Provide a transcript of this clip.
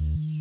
Mm-hmm.